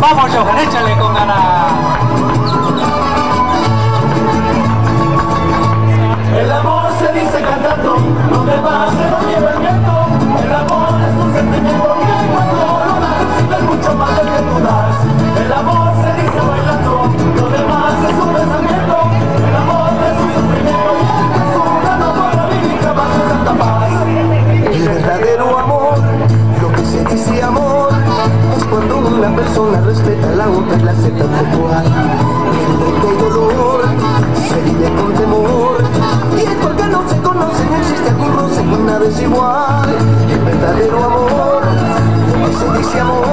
vamos Johan, échale con ganas. El amor se dice cantando, no te vas. persona respeta a la otra clase tan popular. El dolor se vive con temor y es porque no se conoce, no existe algún roce, una desigual. El verdadero amor, lo que se dice amor.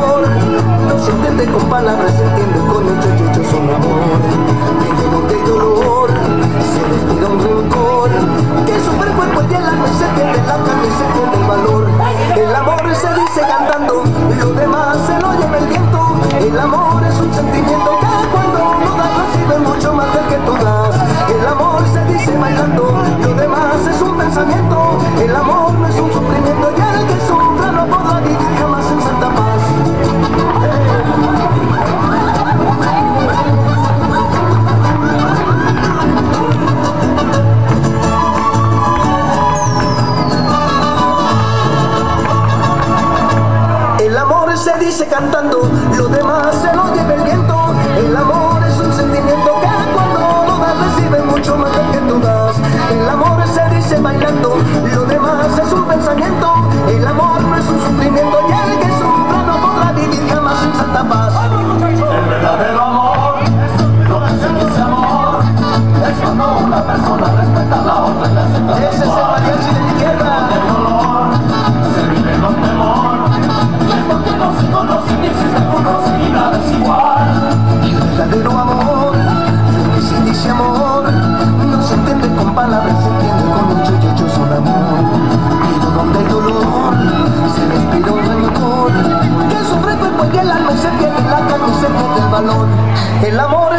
Lo demás es un pensamiento. El amor no es un sufrimiento Y el que sufra no podrá vivir jamás en santa paz. El amor se dice cantando Lo demás se lo lleva el el amor.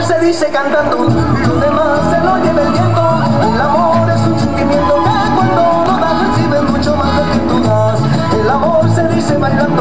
se dice cantando, lo demás se lo lleva el viento. El amor es un sentimiento que cuando lo das recibe mucho más de que tú. El amor se dice bailando.